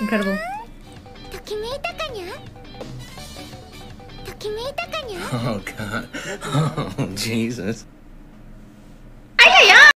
Incredible. Oh, God. Oh, Jesus.